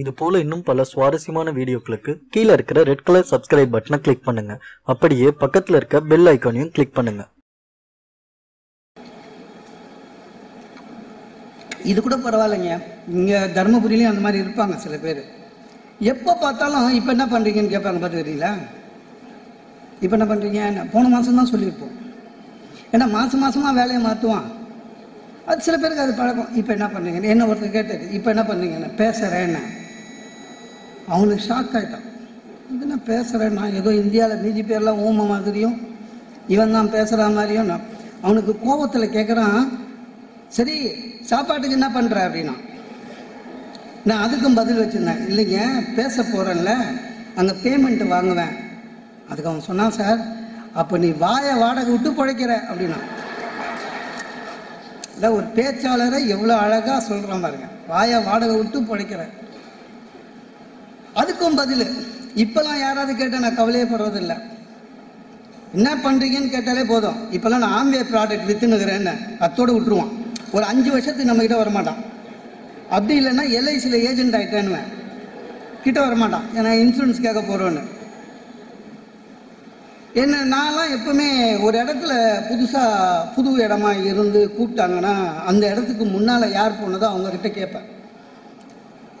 இது போல இன்னும் பல சுவாரஸ்யமான வீடியோக்களுக்கு கீழே இருக்கிற ரெட் கலர் சப்ஸ்கிரைப் பட்டனை கிளிக் பண்ணுங்க. அப்படியே பக்கத்துல இருக்க பெல் ஐக்கானையும் கிளிக் பண்ணுங்க. இது கூட பரவாயில்லைங்க. இங்கே தருமபுரியிலையும் அந்த மாதிரி இருப்பாங்க சில பேர். எப்போ பார்த்தாலும் இப்போ என்ன பண்ணுறீங்கன்னு கேட்பாங்க பார்த்துக்கிறீங்களா இப்போ என்ன பண்ணுறீங்க போன மாதம் தான் சொல்லியிருப்போம். ஏன்னா மாதம் மாதமாக வேலையை மாற்றுவான் அது சில பேருக்கு அது பழக்கம். இப்போ என்ன பண்ணுறீங்க என்ன ஒருத்தர் கேட்டது? இப்போ என்ன பண்ணுறீங்கன்னு பேசுகிறேன்னு அவனுக்கு ஷாக் ஆகிட்டான் இது என்ன பேசுகிறேன் நான். ஏதோ இந்தியாவில் மீதி பேர்லாம் ஊம மாதிரியும் இவன் தான் பேசுகிற மாதிரியும் நான் அவனுக்கு கோபத்தில் கேட்குறான் சரி சாப்பாட்டுக்கு என்ன பண்ணுற அப்படின்னா நான் அதுக்கும் பதில் வச்சுருந்தேன். இல்லைங்க பேச போகிறேன்ல அங்கே பேமெண்ட்டு வாங்குவேன். அதுக்கு அவன் சொன்னான் சார் அப்போ நீ வாயை வாடகை விட்டு பிழைக்கிற. அப்படின்னா இல்லை ஒரு பேச்சாளரை எவ்வளோ அழகாக சொல்கிறான் பாருங்க. வாயை வாடகை விட்டு பிழைக்கிற. அதுக்கும் பதில். இப்போல்லாம் யாராவது கேட்டால் நான் கவலையே படுறதில்ல. என்ன பண்ணுறீங்கன்னு கேட்டாலே போதும். இப்போல்லாம் நான் ஆம்பிய ப்ராடக்ட் விற்றுனுக்கிறேன்னு அத்தோடு விட்டுருவான். ஒரு அஞ்சு வருஷத்துக்கு நம்மக்கிட்ட வரமாட்டான். அப்படி இல்லைன்னா எல்ஐசியில் ஏஜென்ட் ஆகிட்டேன்னு கிட்ட வரமாட்டான். ஏன்னா இன்சூரன்ஸ் கேட்க போகிறோன்னு என்ன நான்லாம் எப்பவுமே ஒரு இடத்துல புதுசாக புது இடமா இருந்து கூப்பிட்டாங்கன்னா அந்த இடத்துக்கு முன்னால் யார் போனதோ அவங்கக்கிட்ட கேட்பேன்.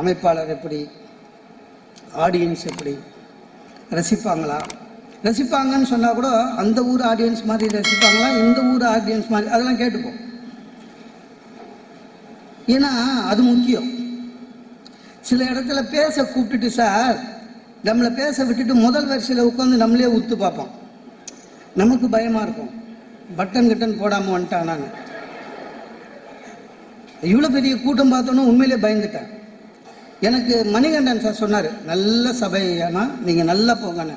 அமைப்பாளர் எப்படி? ஆடியன்ஸ் எப்படி? ரசிப்பாங்களா? ரசிப்பாங்கன்னு சொன்னால் கூட அந்த ஊர் ஆடியன்ஸ் மாதிரி ரசிப்பாங்களா? இந்த ஊர் ஆடியன்ஸ் மாதிரி? அதெல்லாம் கேட்டுப்போம். ஏன்னா அது முக்கியம். சில இடத்துல பேச கூப்பிட்டுட்டு சார் நம்மளை பேச விட்டுட்டு முதல் வரிசையில் உட்காந்து நம்மளே உத்து பார்ப்போம். நமக்கு பயமாக இருக்கும். பட்டன் கிட்டன் போடாமல் வந்துட்டான் நான். இவ்வளோ பெரிய கூட்டம் பார்த்தோன்னே உண்மையிலே பயந்துட்டேன். எனக்கு மணிகண்டன் சார் சொன்னார் நல்ல சபையானா நீங்கள் நல்லா போங்கண்ணே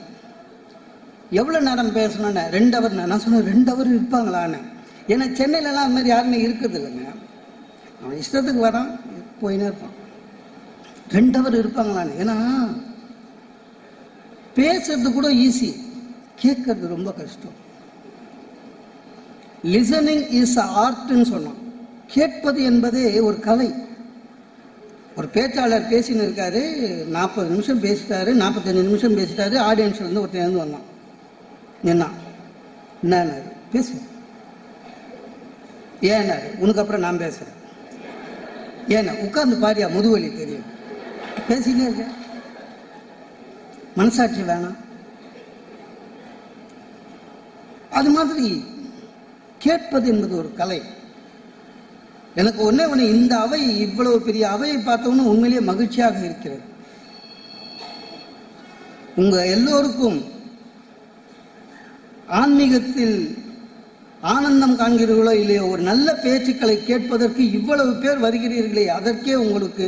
எவ்வளோ நேரம் பேசணும்ண்ணே ரெண்டு அவர் நான் சொன்னேன் ரெண்டு அவர் இருப்பாங்களான்னு. ஏன்னா சென்னையிலலாம் அது மாதிரி யாருமே இருக்கிறது இல்லைங்க. அவன் இஷ்டத்துக்கு வரான் போயினே இருப்பான். ரெண்டு அவர் இருப்பாங்களான்னு. ஏன்னா பேசுறது கூட ஈஸி கேட்கறது ரொம்ப கஷ்டம். லிசனிங் இஸ் ஆர்ட்னு சொன்னான். கேட்பது என்பதே ஒரு கலை. ஒரு பேச்சாளர் பேசின்னு இருக்காரு நாற்பது நிமிஷம் பேசிட்டாரு நாற்பத்தஞ்சு நிமிஷம் பேசிட்டாரு ஆடியன்ஸ்ல இருந்து ஒருத்தன் இருந்து வந்தான். என்ன என்ன பேசு. ஏன்னாரு உனக்கு அப்புறம் நான் பேசுறேன். ஏன்னா உட்கார்ந்து பாரியா முதுவலி தெரியும். பேசினே இருக்க. மனசாட்சி வேணாம். அது மாதிரி கேட்பது என்பது ஒரு கலை. எனக்கு ஒன்றே ஒன்று இந்த அவை இவ்வளவு பெரிய அவையை பார்த்தோன்னு உண்மையிலேயே மகிழ்ச்சியாக இருக்கிறது. உங்க எல்லோருக்கும் ஆன்மீகத்தில் ஆனந்தம் காண்கிறீர்களோ இல்லையோ ஒரு நல்ல பேச்சுக்களை கேட்பதற்கு இவ்வளவு பேர் வருகிறீர்களே அதற்கே உங்களுக்கு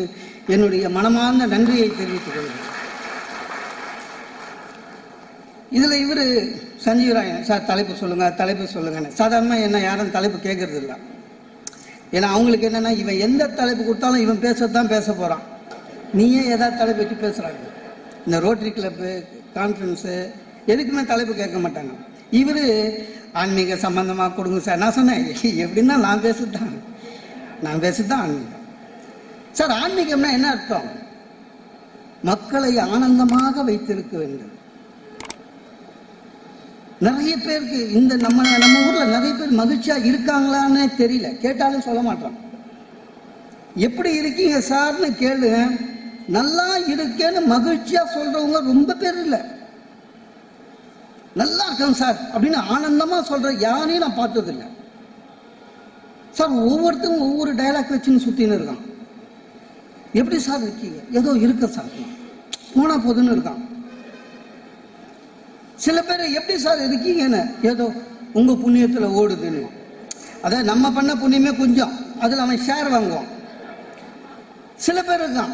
என்னுடைய மனமார்ந்த நன்றியை தெரிவித்துக் கொள்கிறேன். இதுல இவர் சஞ்சீவராயன். சார் தலைப்பு சொல்லுங்க தலைப்பு சொல்லுங்கன்னு. சாதாரணமாக என்ன யாரும் தலைப்பு கேட்கறது இல்லை ஏன்னா அவங்களுக்கு என்னன்னா இவன் எந்த தலைப்பு கொடுத்தாலும் இவன் பேசத்தான் பேச போறான். நீயே ஏதாவது தலைப்பு வச்சு பேசுறாங்க. இந்த ரோட்டரி கிளப்பு கான்ஃபரன்ஸு எதுக்குமே தலைப்பு கேட்க மாட்டாங்க. இவர் ஆன்மீக சம்பந்தமாக கொடுங்க சார். நான் சொன்னேன் எப்படின்னா நான் பேசுதான் நான் பேசுதான் ஆன்மீகம். சார் ஆன்மீகம்னா என்ன அர்த்தம்? மக்களை ஆனந்தமாக வைத்திருக்க வேண்டும். நிறைய பேருக்கு இந்த நம்ம நம்ம ஊர்ல நிறைய பேர் மகிழ்ச்சியா இருக்காங்களான்னு தெரியல. கேட்டாலும் சொல்ல மாட்டான் எப்படி இருக்கீங்க சார்னு கேளு. நல்லா இருக்கேன்னு மகிழ்ச்சியா சொல்றவங்க ரொம்ப பேர் இல்லை. நல்லா இருக்கேன் சார் அப்படின்னு ஆனந்தமா சொல்ற யாரையும் நான் பார்த்தது சார் ஒவ்வொருத்தரும் ஒவ்வொரு டைலாக் வச்சுன்னு சுத்தின்னு இருக்கான். எப்படி சார் இருக்கீங்க? ஏதோ இருக்க சார். போனா போதுன்னு இருக்கான். சில பேர் எப்படி சார் இருக்கீங்கன்னு? ஏதோ உங்க புண்ணியத்துல ஓடுதுன்னு. அதாவது நம்ம பண்ண புண்ணியமே கொஞ்சம். அதில் அவன் ஷேர் வாங்குவான். சில பேர் இருக்கான்.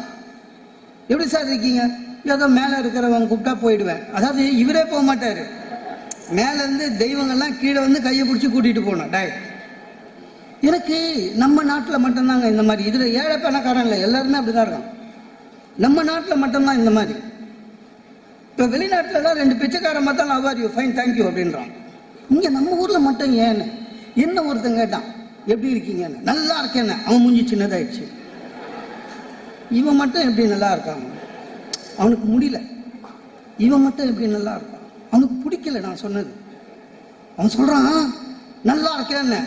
எப்படி சார் இருக்கீங்க? ஏதோ மேலே இருக்கிறவங்க கூப்பிட்டா போயிடுவேன். அதாவது இவரே போக மாட்டார். மேலேருந்து தெய்வங்கள்லாம் கீழே வந்து கையை பிடிச்சி கூட்டிகிட்டு போனோம் டாய். எனக்கு நம்ம நாட்டில் மட்டும்தாங்க இந்த மாதிரி. இதில் ஏழை பணக்காரன் இல்லை எல்லாருமே அப்படிதான் இருக்கான் நம்ம நாட்டில் மட்டும்தான் இந்த மாதிரி. இப்போ வெளிநாட்டில் தான் ரெண்டு பிச்சைக்காரன் பார்த்தாலும் அவர் யூ ஃபைன் தேங்க்யூ அப்படின்றான். இங்கே நம்ம ஊரில் மட்டும் ஏன்னு என்ன ஒருத்தன் கேட்டான்? எப்படி இருக்கீங்கன்னு? நல்லா இருக்கேன்னு. அவன் மூஞ்சி சின்னதாயிடுச்சு. இவன் மட்டும் எப்படி நல்லா இருக்கான்? அவனுக்கு முடியல. இவன் மட்டும் எப்படி நல்லா இருக்கான்? அவனுக்கு பிடிக்கல நான் சொன்னது. அவன் சொல்கிறான் நல்லா இருக்கேன்னு.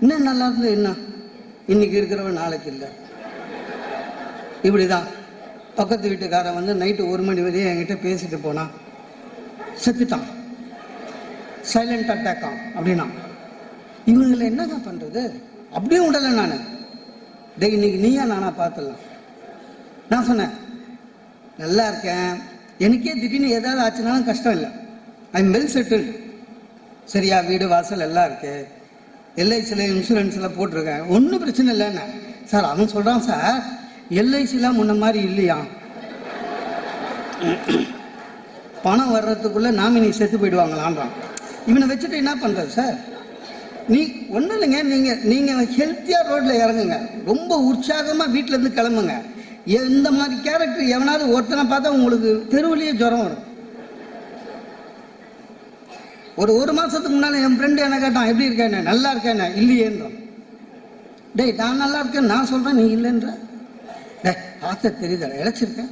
இன்னும் நல்லா இருந்தது என்ன? இன்னைக்கு இருக்கிறவன் நாளைக்கு இல்லை. இப்படிதான். பக்கத்து வீட்டுக்காரன் வந்து நைட்டு ஒரு மணி வரையும் என்கிட்ட பேசிட்டு போனான். செத்துட்டான். சைலண்ட் அட்டாக்கான் அப்படின்னா. இவங்களை என்னதான் பண்றது? அப்படியே விடலை நான். டே இன்னைக்கு நீயா நானா பார்த்துடலாம். நான் சொன்னேன் நல்லா இருக்கேன். எனக்கே திடீர்னு ஏதாவது ஆச்சுனாலும் கஷ்டம் இல்லை. ஐ எம் வெல் செட்டில் சரியா வீடு வாசல் எல்லாம் இருக்கு. எல்ஐசியில் இன்சூரன்ஸ் எல்லாம் போட்டிருக்கேன். ஒன்றும் பிரச்சனை இல்லைன்னு. சார் அவன் சொல்கிறான் சார். எல்ஐசிலாம் முன்ன மாதிரி இல்லையா? பணம் வர்றதுக்குள்ள நாமினி செத்து போயிடுவாங்களான்றான். இவனை வச்சுட்டு என்ன பண்ணுறது சார் நீ ஒன்றும் இல்லைங்க நீங்கள் நீங்கள் ஹெல்த்தியாக ரோட்டில் இறங்குங்க. ரொம்ப உற்சாகமாக வீட்டிலேருந்து கிளம்புங்க. இந்த மாதிரி கேரக்டர் எவனாவது ஒருத்தனை பார்த்தா உங்களுக்கு தெருவுலேயே ஜுரம் வரும். ஒரு ஒரு மாதத்துக்கு முன்னால் என் ஃப்ரெண்டு என்ன கேட்டான் எப்படி இருக்கேன் நல்லா இருக்கேன் இல்லையேன்றான். டேய் நான் நல்லா இருக்கேன் நான் சொல்கிறேன் நீ இல்லைன்ற? ஆசை பார்த்த தெரியுதா இழைச்சிருக்கேன்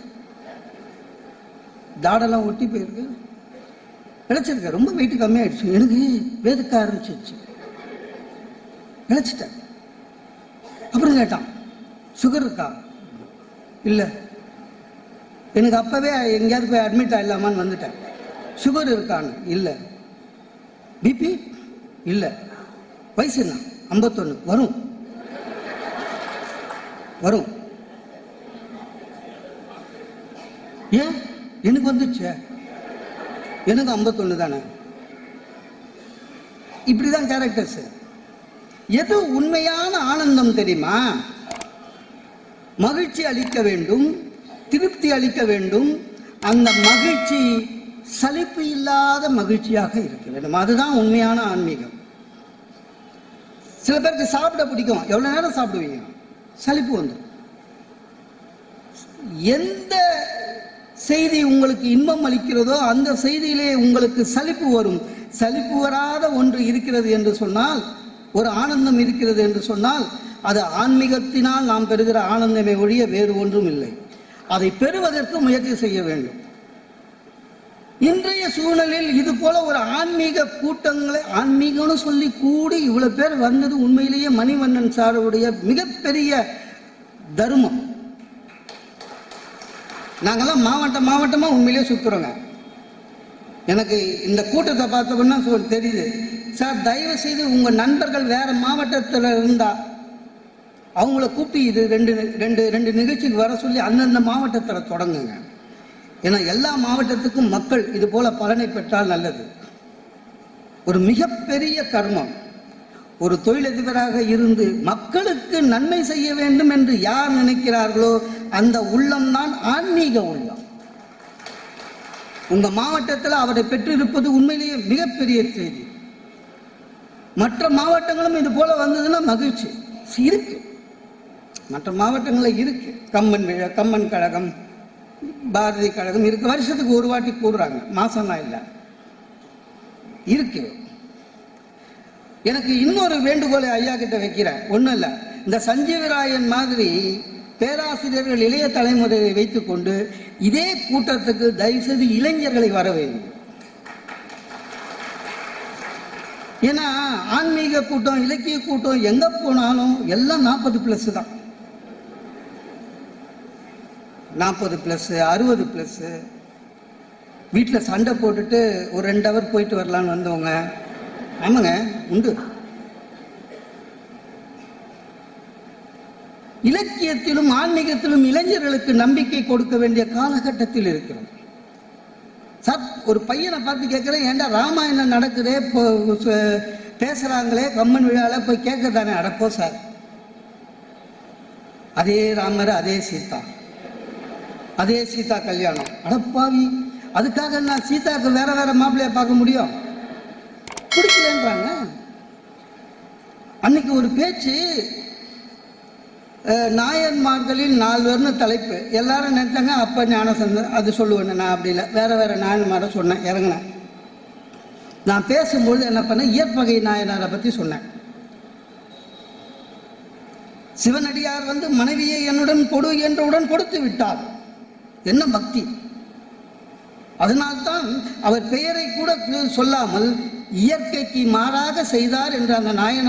தாடெல்லாம் ஒட்டி போயிருக்கு. இழைச்சிருக்கேன் ரொம்ப வெயிட் கம்மியாயிடுச்சு. எனக்கு வேதுக்க ஆரம்பிச்சிருச்சு. இழைச்சிட்டேன். அப்புறம் கேட்டான் சுகர் இருக்கா? இல்லை. எனக்கு அப்பவே எங்கேயாவது போய் அட்மிட் ஆயிடலாமான்னு வந்துட்டேன். சுகர் இருக்கான்னு? இல்லை. பிபி இல்லை. வயசு என்ன? ஐம்பத்தொன்று வரும். வரும். ஏன்? எனக்கு வந்துச்சு. எனக்கு ஐம்பத்தொன்று தானே. இப்படிதான் கேரக்டர்ஸ் எது உண்மையான ஆனந்தம் தெரியுமா? மகிழ்ச்சி அளிக்க வேண்டும் திருப்தி அளிக்க வேண்டும். அந்த மகிழ்ச்சி சலிப்பு இல்லாத மகிழ்ச்சியாக இருக்க வேண்டும். அதுதான் உண்மையான ஆன்மீகம். சில பேருக்கு சாப்பிட பிடிக்கும். எவ்வளவு நேரம் சாப்பிடுவீங்க? சலிப்பு வந்துடும் எந்த செய்தி உங்களுக்கு இன்பம் அளிக்கிறதோ அந்த செய்தியிலே உங்களுக்கு சலிப்பு வரும். சலிப்பு வராத ஒன்று இருக்கிறது என்று சொன்னால் ஒரு ஆனந்தம் இருக்கிறது என்று சொன்னால் அது ஆன்மீகத்தினால் நாம் பெறுகிற ஆனந்தமே ஒழிய வேறு ஒன்றும் இல்லை. அதை பெறுவதற்கு முயற்சி செய்ய வேண்டும். இன்றைய சூழலில் இது போல ஒரு ஆன்மீக கூட்டங்களை ஆன்மீகம்னு சொல்லி கூடி இவ்வளவு பேர் வந்தது உண்மையிலேயே மணிவண்ணன் சாருடைய மிகப்பெரிய தர்மம். நாங்கள்லாம் மாவட்டம் மாவட்டமாக உண்மையிலேயே சுற்றுறோங்க எனக்கு இந்த கூட்டத்தை பார்த்தோம்னா தெரியுது. சார் தயவு செய்து உங்கள் நண்பர்கள் வேறு மாவட்டத்தில் இருந்தால் அவங்கள கூப்பிட்டு இது ரெண்டு ரெண்டு ரெண்டு நிகழ்ச்சிக்கு வர சொல்லி அந்தந்த மாவட்டத்தில் தொடங்குங்க. ஏன்னா எல்லா மாவட்டத்துக்கும் மக்கள் இது போல பலனை பெற்றால் நல்லது. ஒரு மிகப்பெரிய கர்மம். ஒரு தொழிலதிபராக இருந்து மக்களுக்கு நன்மை செய்ய வேண்டும் என்று யார் நினைக்கிறார்களோ அந்த உள்ளம்தான் ஆன்மீக உள்ளம். உங்க மாவட்டத்தில் அவரை பெற்றிருப்பது உண்மையிலேயே மிகப்பெரிய செய்தி. மற்ற மாவட்டங்களும் இது போல வந்ததுன்னா மகிழ்ச்சி. இருக்கு. மற்ற மாவட்டங்களில் இருக்கு. கம்மன் விழா கம்மன் கழகம் பாரதி கழகம் இருக்கு. வருஷத்துக்கு ஒரு வாட்டி கூடுறாங்க மாசம்லாம் இல்லை. இருக்கு. எனக்கு இன்னொரு வேண்டுகோளை ஐயா கிட்ட வைக்கிறேன். ஒன்றும் இல்லை. இந்த சஞ்சீவராயன் மாதிரி பேராசிரியர்கள் இளைய தலைமுறையை வைத்துக்கொண்டு இதே கூட்டத்துக்கு தயவுசெய்து இளைஞர்களை வர வேண்டும் ஏன்னா ஆன்மீக கூட்டம் இலக்கிய கூட்டம் எங்க போனாலும் எல்லாம் நாற்பது பிளஸ் தான். நாற்பது பிளஸ் அறுபது பிளஸ் வீட்டில் சண்டை போட்டுட்டு ஒரு ரெண்டு ஹவர் போயிட்டு வரலான்னு வந்தவங்க ஆமாங்க உண்டு. இலக்கியத்திலும் ஆன்மீகத்திலும் இளைஞர்களுக்கு நம்பிக்கை கொடுக்க வேண்டிய காலகட்டத்தில் இருக்கிறோம். சார் ஒரு பையனை பார்த்து கேட்குறேன் ஏன்டா ராமாயணம் நடக்குதே? இப்போ பேசுறாங்களே கம்மன் விழாவில் போய் கேட்க தானே அடப்போ சார். அதே ராமர் அதே சீதா. அதே சீதா கல்யாணம். அடப்பாவி. அதுக்காக நான் சீதாக்கு வேற வேற மாப்பிள்ளைய பார்க்க முடியும்? பிடிக்கலன்றாங்க. அன்னைக்கு ஒரு பேச்சு நாயன்மார்களில் நால்வர்னு தலைப்பு. எல்லாரும் நினைச்சாங்க அப்ப ஞானசந்தர் அது சொல்லுவேன் நான் அப்படி இல்லை. வேற வேற நாயன்மாரை சொன்னேன் இறங்கினேன். நான் பேசும்பொழுது என்ன பண்ணேன் இயற்பகை நாயனாரை பத்தி சொன்னேன். சிவனடியார் வந்து மனைவியை என்னுடன் கொடு என்றவுடன் கொடுத்து விட்டார். என்ன பக்தி. அதனால்தான் அவர் பெயரை கூட சொல்லாமல் இயற்கைக்கு மாறாக செய்தார் என்ற அந்த நாயன